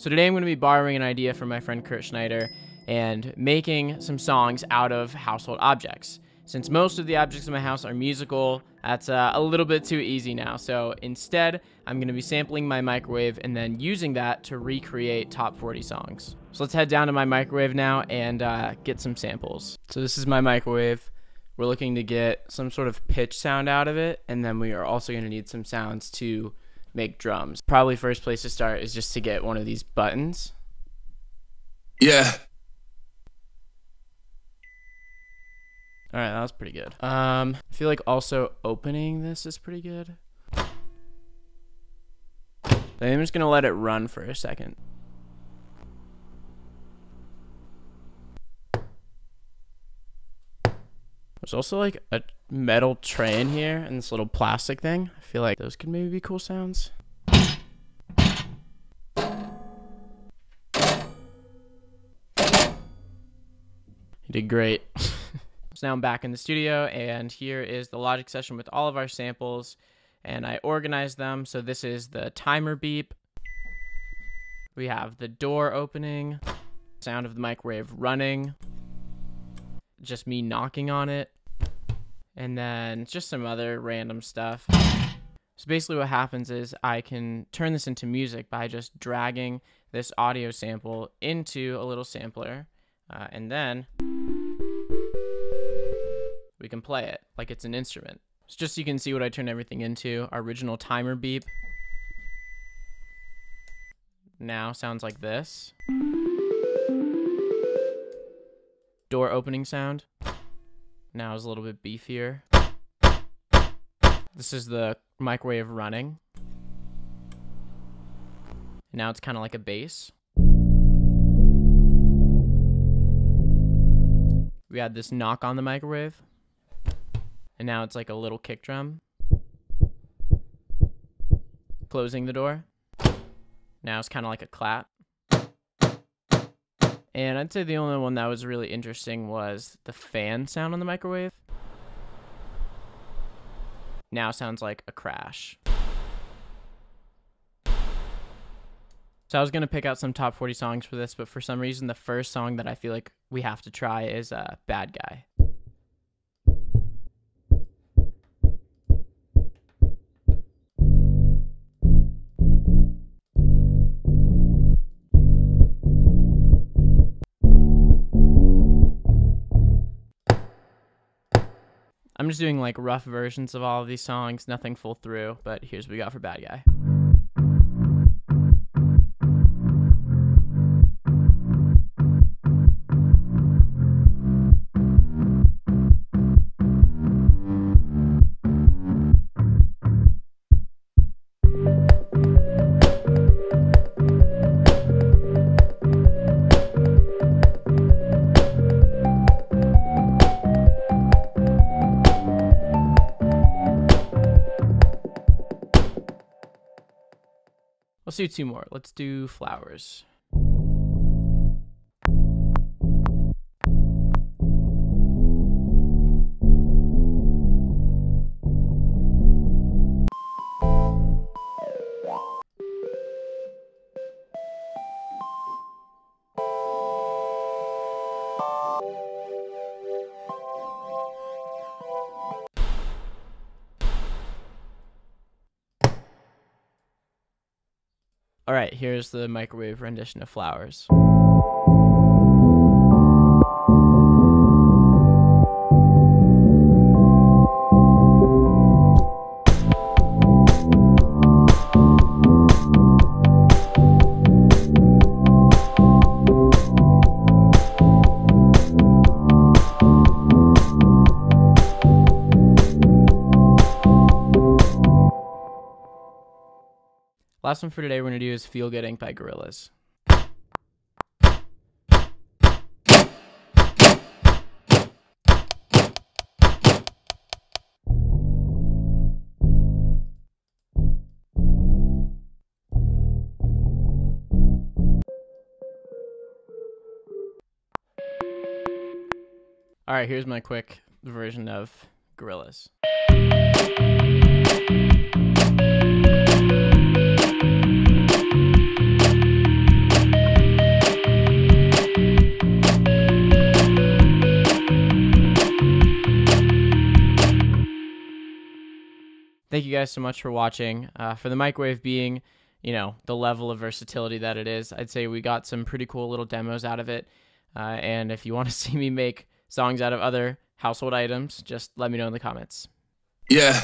So today I'm going to be borrowing an idea from my friend Kurt Schneider and making some songs out of household objects. Since most of the objects in my house are musical, that's uh, a little bit too easy now. So instead, I'm going to be sampling my microwave and then using that to recreate top 40 songs. So let's head down to my microwave now and uh, get some samples. So this is my microwave. We're looking to get some sort of pitch sound out of it, and then we are also going to need some sounds to make drums. Probably first place to start is just to get one of these buttons. Yeah. All right, that was pretty good. Um, I feel like also opening this is pretty good. I'm just gonna let it run for a second. There's also like a metal tray in here and this little plastic thing. I feel like those could maybe be cool sounds. You did great. so now I'm back in the studio and here is the logic session with all of our samples and I organized them. So this is the timer beep. We have the door opening, sound of the microwave running, just me knocking on it, and then just some other random stuff. So basically what happens is I can turn this into music by just dragging this audio sample into a little sampler, uh, and then we can play it like it's an instrument. So just so you can see what I turn everything into, our original timer beep now sounds like this. Door opening sound now is a little bit beefier. This is the microwave running. Now it's kind of like a bass. We had this knock on the microwave. And now it's like a little kick drum. Closing the door. Now it's kind of like a clap. And I'd say the only one that was really interesting was the fan sound on the microwave. Now sounds like a crash. So I was going to pick out some top 40 songs for this, but for some reason the first song that I feel like we have to try is uh, Bad Guy. I'm just doing like rough versions of all of these songs, nothing full through, but here's what we got for Bad Guy. Let's do two more. Let's do flowers. All right, here's the microwave rendition of Flowers. Last one for today we're going to do is Feel Good Inc. by Gorillaz. All right, here's my quick version of Gorillaz. Thank you guys so much for watching. Uh, for the microwave being, you know, the level of versatility that it is, I'd say we got some pretty cool little demos out of it. Uh, and if you want to see me make songs out of other household items, just let me know in the comments. Yeah.